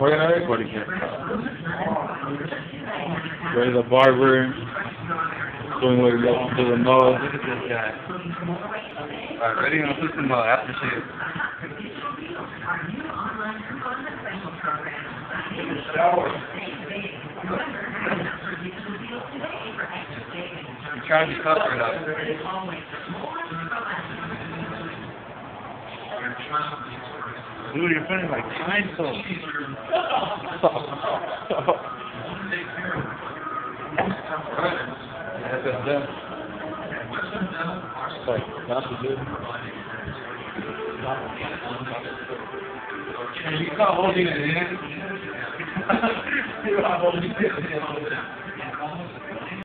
We're gonna record again. There's a barber doing what he to the most. Look at this guy. Alright, ready? I'm put some uh, aftershave. I'm trying to tough right now. Dude, you're putting like soap. That's done. Like, not not holding it in. Not holding it in.